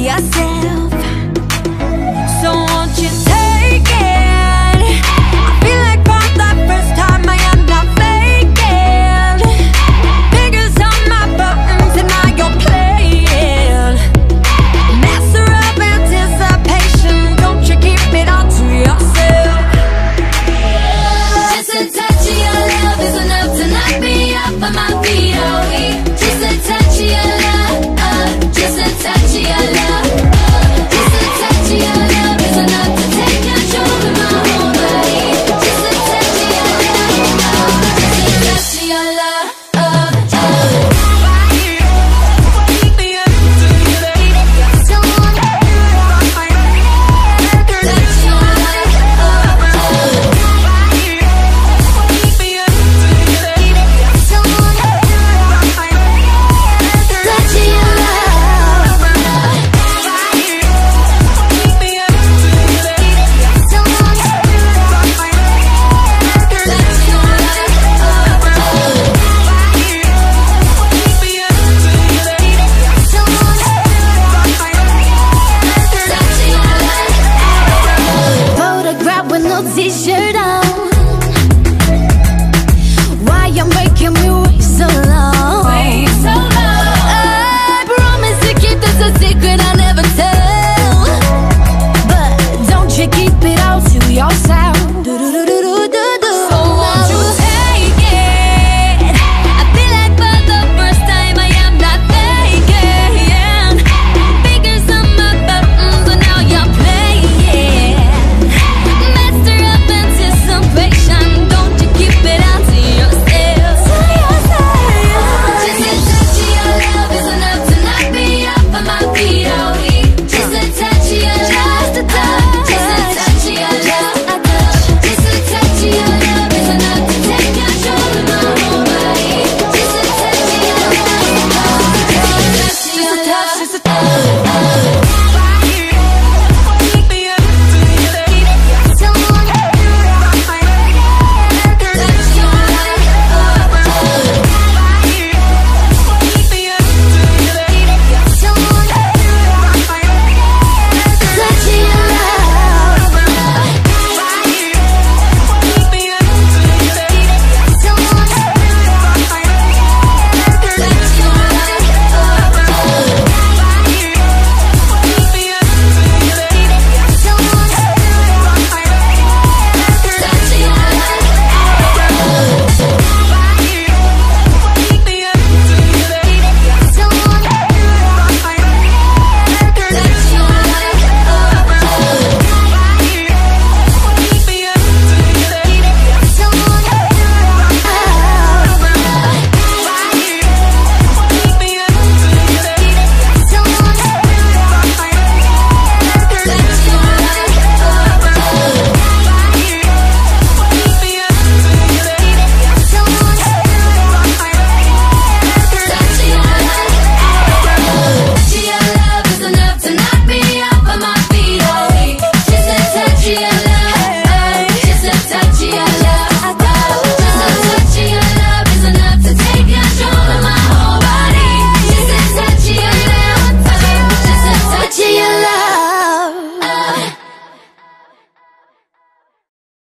yourself.